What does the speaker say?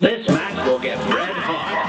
This match will get red hot.